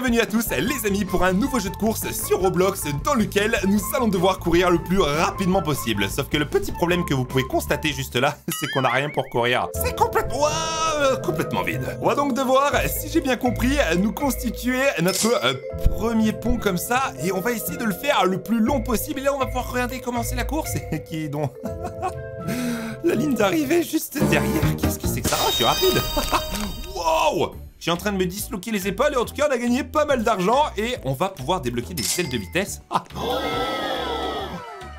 Bienvenue à tous les amis pour un nouveau jeu de course sur Roblox dans lequel nous allons devoir courir le plus rapidement possible. Sauf que le petit problème que vous pouvez constater juste là, c'est qu'on n'a rien pour courir. C'est complètement... Ouah, complètement vide. On va donc devoir, si j'ai bien compris, nous constituer notre euh, premier pont comme ça et on va essayer de le faire le plus long possible. Et là on va pouvoir regarder commencer la course qui est donc... la ligne d'arrivée juste derrière. Qu'est-ce que c'est que ça? Ah, je suis rapide Wow suis en train de me disloquer les épaules et en tout cas on a gagné pas mal d'argent et on va pouvoir débloquer des selles de vitesse. Ah.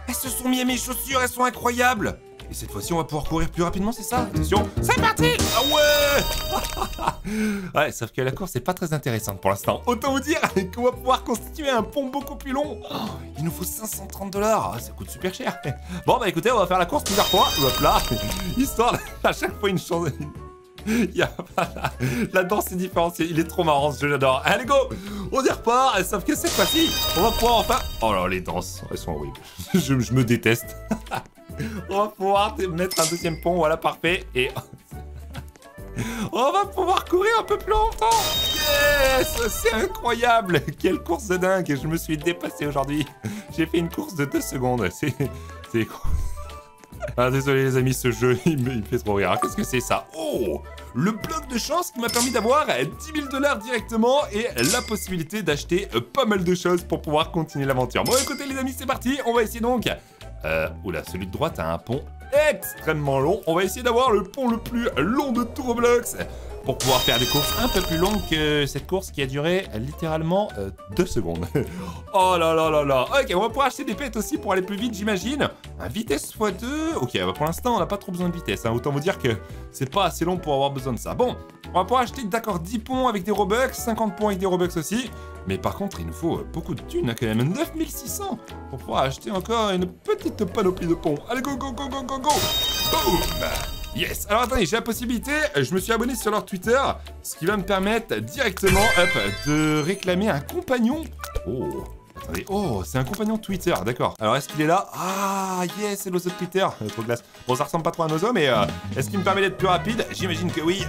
Elles se sont mis à mes chaussures, elles sont incroyables Et cette fois-ci on va pouvoir courir plus rapidement, c'est ça? Attention, c'est parti Ah ouais Ouais, sauf que la course est pas très intéressante pour l'instant. Autant vous dire qu'on va pouvoir constituer un pont beaucoup plus long. Oh, il nous faut 530 dollars, ah, ça coûte super cher. Bon bah écoutez, on va faire la course plusieurs fois, hop là, histoire à chaque fois une chance... La danse est différente, il est trop marrant ce jeu, j'adore. Allez go On y repart, sauf que cette fois-ci, on va pouvoir enfin... Oh là, les danses, elles sont horribles. je, me déteste. on va pouvoir mettre un deuxième pont, voilà, parfait. Et... on va pouvoir courir un peu plus longtemps Yes C'est incroyable Quelle course de dingue Je me suis dépassé aujourd'hui. J'ai fait une course de 2 secondes. C'est... C'est... Ah, désolé les amis, ce jeu, il me, fait trop rire. Qu'est-ce que c'est ça? Oh Le bloc de chance qui m'a permis d'avoir 10 000 dollars directement et la possibilité d'acheter euh, pas mal de choses pour pouvoir continuer l'aventure. Bon, écoutez les amis, c'est parti. On va essayer donc... Euh, oula, celui de droite a un pont extrêmement long. On va essayer d'avoir le pont le plus long de tout Roblox pour pouvoir faire des courses un peu plus longues que cette course qui a duré littéralement 2 euh, secondes. oh là là là là Ok, on va pouvoir acheter des pets aussi pour aller plus vite, j'imagine. Un vitesse x2. Ok, bah pour l'instant, on n'a pas trop besoin de vitesse. Hein. Autant vous dire que c'est pas assez long pour avoir besoin de ça. Bon, on va pouvoir acheter, d'accord, 10 ponts avec des Robux, 50 ponts avec des Robux aussi. Mais par contre, il nous faut beaucoup de thunes, hein, quand même. 9600 pour pouvoir acheter encore une petite panoplie de ponts. Allez, go, go, go, go, go, go Boom Yes Alors attendez, j'ai la possibilité, je me suis abonné sur leur Twitter, ce qui va me permettre directement, de réclamer un compagnon. Oh Oh, c'est un compagnon Twitter, d'accord. Alors, est-ce qu'il est là Ah, yes, c'est l'ozo de Twitter. Euh, trop glace. Bon, ça ressemble pas trop à un ozo, mais euh, est-ce qu'il me permet d'être plus rapide? J'imagine que oui.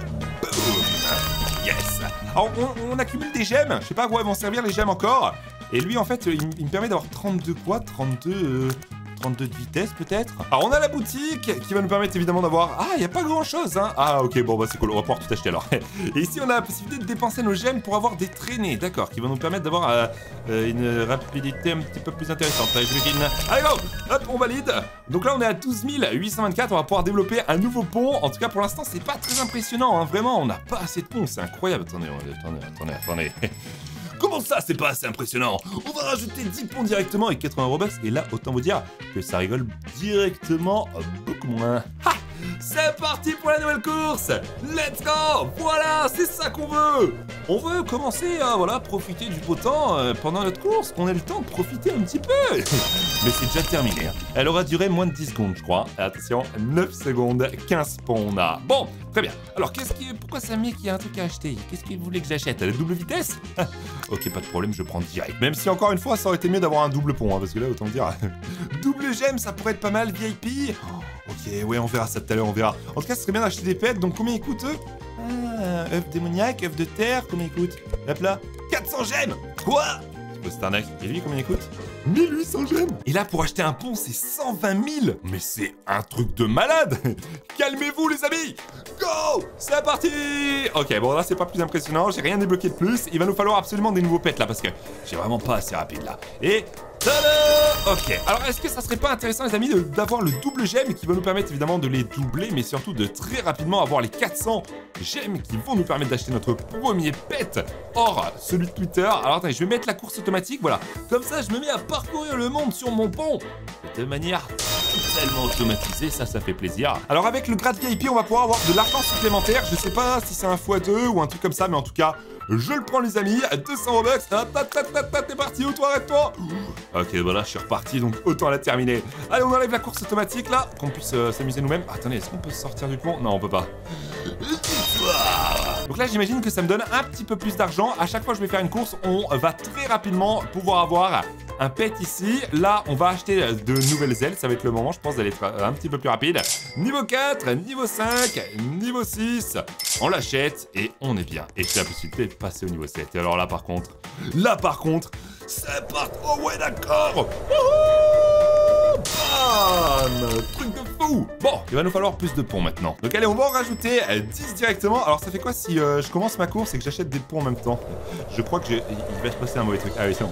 Yes Alors, on, accumule des gemmes. Je sais pas à quoi vont servir les gemmes encore. Et lui, en fait, il, me permet d'avoir 32 quoi 32... 32 de vitesse peut-être Alors on a la boutique qui va nous permettre évidemment d'avoir... Ah, il n'y a pas grand chose hein Ah ok, bon bah c'est cool, on va pouvoir tout acheter alors. Et ici on a la possibilité de dépenser nos gemmes pour avoir des traînées, d'accord, qui vont nous permettre d'avoir euh, euh, une rapidité un petit peu plus intéressante. Allez, Allez go Hop, on valide Donc là on est à 12 824, on va pouvoir développer un nouveau pont. En tout cas pour l'instant c'est pas très impressionnant, hein. vraiment, on n'a pas assez de ponts, c'est incroyable. Attendez, attendez, attendez, attendez. Comment ça, c'est pas assez impressionnant? On va rajouter 10 ponts directement avec 80 Robux, et là, autant vous dire que ça rigole directement beaucoup moins. C'est parti pour la nouvelle course Let's go Voilà, c'est ça qu'on veut On veut commencer à voilà, profiter du beau temps euh, pendant notre course, qu'on ait le temps de profiter un petit peu Mais c'est déjà terminé. Hein. Elle aura duré moins de 10 secondes, je crois. Attention, 9 secondes, 15 ponts on a. Bon, très bien. Alors, qu'est-ce pourquoi ça qu'il y a un truc à acheter? Qu'est-ce qu'il voulait que j'achète? La double vitesse? Ok, pas de problème, je prends direct. Même si, encore une fois, ça aurait été mieux d'avoir un double pont, hein, parce que là, autant dire... double gemme, ça pourrait être pas mal, VIP Ok, ouais, on verra ça tout à l'heure, on verra. En tout cas, ce serait bien d'acheter des pets. Donc, combien ils coûtent eux ah, œuf démoniaque, œuf de terre, combien ils coûtent? Hop là 400 gemmes Quoi? C'est arnaque. Et lui, combien il coûte? 1800 gemmes Et là, pour acheter un pont, c'est 120 000 Mais c'est un truc de malade Calmez-vous, les amis Go C'est parti Ok, bon, là, c'est pas plus impressionnant. J'ai rien débloqué de plus. Il va nous falloir absolument des nouveaux pets, là, parce que j'ai vraiment pas assez rapide, là. Et Ok, alors est-ce que ça serait pas intéressant les amis d'avoir le double gemme qui va nous permettre évidemment de les doubler mais surtout de très rapidement avoir les 400 gemmes qui vont nous permettre d'acheter notre premier pet Or, celui de Twitter. Alors attendez, je vais mettre la course automatique, voilà. Comme ça, je me mets à parcourir le monde sur mon pont de manière tellement automatisée, ça, ça fait plaisir. Alors avec le grade VIP, on va pouvoir avoir de l'argent supplémentaire. Je sais pas si c'est un x2 ou un truc comme ça, mais en tout cas, je le prends les amis, 200 Robux, t'es parti où toi, arrête-toi Ok, voilà, je suis reparti, donc autant la terminer. Allez, on enlève la course automatique là, qu'on puisse euh, s'amuser nous-mêmes. attendez, est-ce qu'on peut sortir du pont? Non, on peut pas. Donc là, j'imagine que ça me donne un petit peu plus d'argent. À chaque fois que je vais faire une course, on va très rapidement pouvoir avoir un pet ici. Là, on va acheter de nouvelles ailes. Ça va être le moment, je pense, d'aller un petit peu plus rapide. Niveau 4, niveau 5, niveau 6. On l'achète et on est bien. Et c'est la possibilité de passer au niveau 7. Et alors là, par contre, là, par contre, c'est pas trop... Ouais, d'accord Bam Bon, il va nous falloir plus de ponts maintenant. Donc allez, on va en rajouter 10 euh, directement. Alors ça fait quoi si euh, je commence ma course et que j'achète des ponts en même temps? Je crois que il va se passer un mauvais truc. Ah oui, c'est.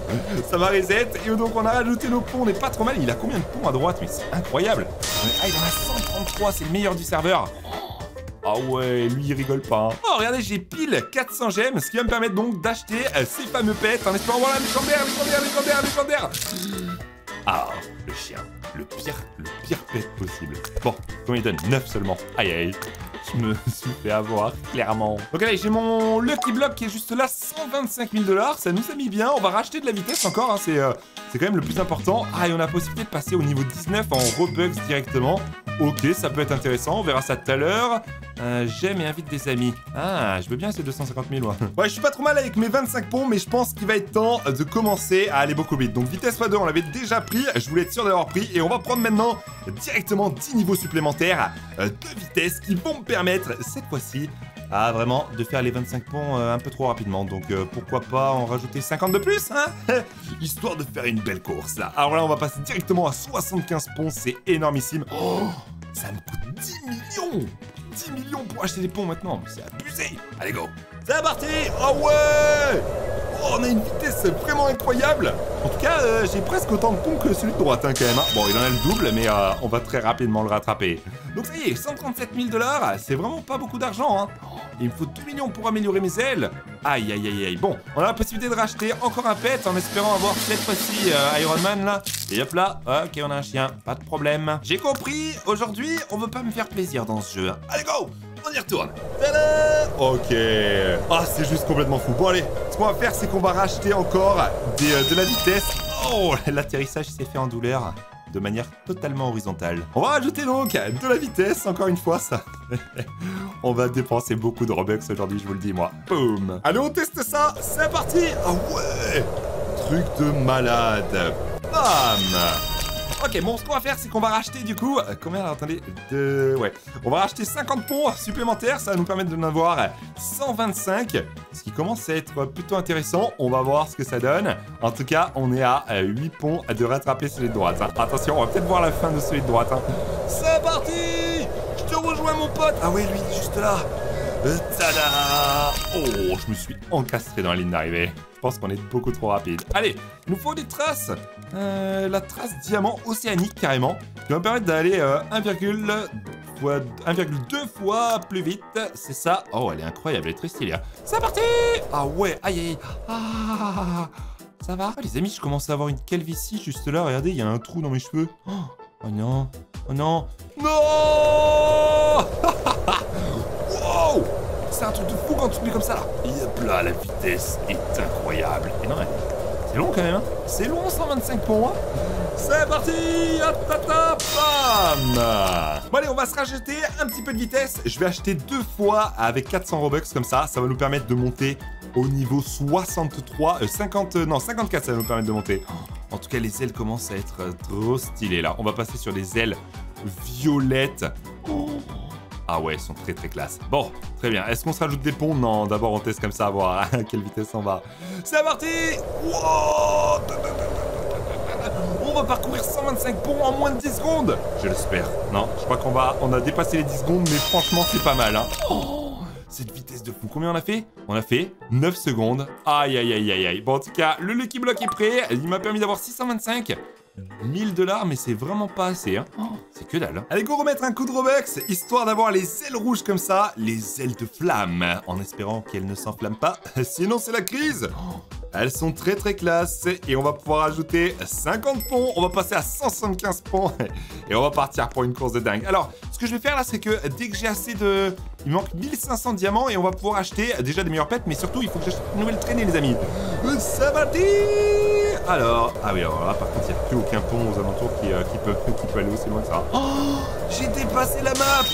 Ça va reset. Et donc on a rajouté nos ponts, on est pas trop mal. Il a combien de ponts à droite? Mais c'est incroyable. Ah, il en a 133, c'est le meilleur du serveur. Ah ouais, lui il rigole pas. Oh, regardez, j'ai pile 400 gemmes, ce qui va me permettre donc d'acheter euh, ces fameux pets en espérant voir la légendaire, légendaire, légendaire, légendaire. Ah, le chien. Le pire, le pire pet possible. Bon, combien il donne 9 seulement. Aïe aïe. Je me suis fait avoir, clairement. Donc allez, j'ai mon Lucky Block qui est juste là, 125 000 dollars. Ça nous a mis bien. On va racheter de la vitesse encore, hein. c'est euh, c'est quand même le plus important. Ah, et on a la possibilité de passer au niveau 19 en Robux directement. Ok, ça peut être intéressant, on verra ça tout à l'heure. Euh, J'aime et invite des amis. Ah, je veux bien ces 250 000, ouais. ouais, je suis pas trop mal avec mes 25 ponts, mais je pense qu'il va être temps de commencer à aller beaucoup vite. Donc vitesse x2, on l'avait déjà pris, je voulais être sûr d'avoir pris, et on va prendre maintenant directement 10 niveaux supplémentaires euh, de vitesse qui vont me permettre, cette fois-ci, ah, vraiment, de faire les 25 ponts euh, un peu trop rapidement. Donc, euh, pourquoi pas en rajouter 50 de plus, hein Histoire de faire une belle course, là. Alors là, on va passer directement à 75 ponts. C'est énormissime. Oh Ça me coûte 10 millions 10 millions pour acheter des ponts maintenant. C'est abusé Allez, go C'est parti Oh ouais Oh, on a une vitesse vraiment incroyable En tout cas, euh, j'ai presque autant de ponts que celui de droite, hein, quand même. Hein. Bon, il en a le double, mais on va très rapidement le rattraper. Donc ça y est, 137 000 dollars, c'est vraiment pas beaucoup d'argent, hein. Il me faut 2 millions pour améliorer mes ailes. Aïe, aïe, aïe, aïe. Bon, on a la possibilité de racheter encore un pet en espérant avoir cette fois-ci euh, Iron Man, là. Et hop là, ok, on a un chien, pas de problème. J'ai compris, aujourd'hui, on veut pas me faire plaisir dans ce jeu. Allez, go on y retourne. Ok. Ah, c'est juste complètement fou. Bon, allez, ce qu'on va faire, c'est qu'on va racheter encore euh, de la vitesse. Oh, l'atterrissage s'est fait en douleur de manière totalement horizontale. On va rajouter donc de la vitesse, encore une fois, ça. on va dépenser beaucoup de Robux aujourd'hui, je vous le dis, moi. Boum Allez, on teste ça C'est parti Ah ouais Truc de malade Bam Ok, bon, ce qu'on va faire, c'est qu'on va racheter du coup. Euh, combien Attendez, de. Ouais. On va racheter 50 ponts supplémentaires. Ça va nous permettre d'en avoir 125. Ce qui commence à être plutôt intéressant. On va voir ce que ça donne. En tout cas, on est à 8 ponts de rattraper celui de droite. Hein. Attention, on va peut-être voir la fin de celui de droite. Hein. C'est parti Je te rejoins, mon pote. Ah ouais, lui, juste là. Oh, je me suis encastré dans la ligne d'arrivée. Je pense qu'on est beaucoup trop rapide. Allez, il nous faut des traces. Euh, la trace diamant océanique, carrément. Qui va me permettre d'aller 1,2 euh, fois plus vite. C'est ça. Oh, elle est incroyable, elle est très stylée. Hein. C'est parti Ah ouais, aïe aïe. Ah, ça va Les amis, je commence à avoir une calvitie juste là. Regardez, il y a un trou dans mes cheveux. Oh non. Oh non. Non Wow c'est un truc comme ça là. Yep là, la vitesse est incroyable. Et non, c'est long quand même, hein. C'est long 125 pour moi. C'est parti bam Bon allez, on va se rajouter un petit peu de vitesse. Je vais acheter deux fois avec 400 Robux comme ça. Ça va nous permettre de monter au niveau 63, 50, euh, non 54 ça va nous permettre de monter. En tout cas, les ailes commencent à être trop stylées là. On va passer sur des ailes violettes. Oh. Ah ouais, ils sont très très classe. Bon, très bien. Est-ce qu'on se rajoute des ponts? Non, d'abord on teste comme ça, à voir à quelle vitesse on va. C'est parti On va parcourir 125 ponts en moins de 10 secondes Je l'espère. Non, je crois qu'on va... On a dépassé les 10 secondes, mais franchement, c'est pas mal. Oh, cette vitesse de fou. Combien on a fait? On a fait 9 secondes. Aïe, aïe, aïe, aïe, aïe. Bon, en tout cas, le Lucky Block est prêt. Il m'a permis d'avoir 625. 1000 dollars, mais c'est vraiment pas assez, hein. Oh, c'est que dalle. Hein. Allez, go remettre un coup de Robux, histoire d'avoir les ailes rouges comme ça, les ailes de flamme, en espérant qu'elles ne s'enflamment pas, sinon c'est la crise. Oh, elles sont très très classe. Et on va pouvoir ajouter 50 ponts, on va passer à 175 ponts. Et on va partir pour une course de dingue. Alors, ce que je vais faire là, c'est que dès que j'ai assez de... Il manque 1500 diamants et on va pouvoir acheter déjà des meilleurs pets, mais surtout, il faut que j'achète une nouvelle traînée, les amis. Ça va Alors, ah oui, alors là, par contre, il n'y a plus aucun pont aux alentours qui, euh, qui, peut, qui peut aller aussi loin que ça. Oh, j'ai dépassé la map.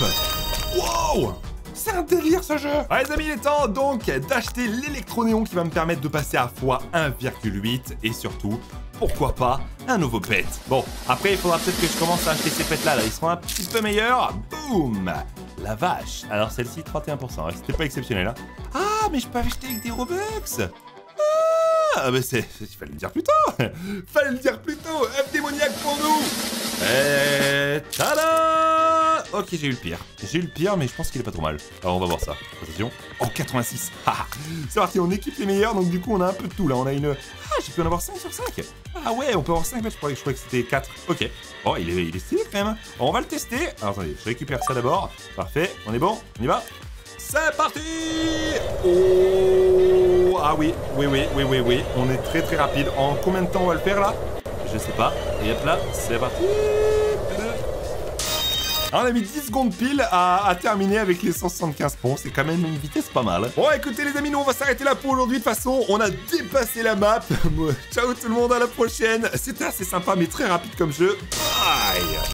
Wow C'est un délire ce jeu Ouais les amis, il est temps donc d'acheter l'électronéon qui va me permettre de passer à x1,8 et surtout, pourquoi pas, un nouveau pet. Bon, après il faudra peut-être que je commence à acheter ces pets là, là, ils seront un petit peu meilleurs. Boum La vache Alors celle-ci, 31%, c'était pas exceptionnel. Hein. Ah, mais je peux acheter avec des Robux ah, mais c'est... Il fallait le dire plus tôt Fallait le dire plus tôt F démoniaque pour nous Et... Tada Ok, j'ai eu le pire. J'ai eu le pire, mais je pense qu'il est pas trop mal. Alors, on va voir ça. Attention. Oh, 86 C'est parti, on équipe les meilleurs, donc du coup, on a un peu de tout, là. On a une... Ah, j'ai pu en avoir 5 sur 5 Ah ouais, on peut avoir 5 je croyais, je croyais que c'était 4. Ok. Bon, il est, il est stylé, quand même. on va le tester. Alors, attendez, je récupère ça d'abord. Parfait. On est bon? On y va? C'est parti Oh Ah oui, oui, oui, oui, oui, oui. On est très très rapide. En combien de temps on va le faire là? Je sais pas. Et hop là, c'est parti on a mis 10 secondes pile à, terminer avec les 175 ponts. C'est quand même une vitesse pas mal. Bon, écoutez les amis, nous on va s'arrêter là pour aujourd'hui. De toute façon, on a dépassé la map. Ciao tout le monde, à la prochaine. C'était assez sympa mais très rapide comme jeu. Bye